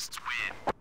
Fascists win.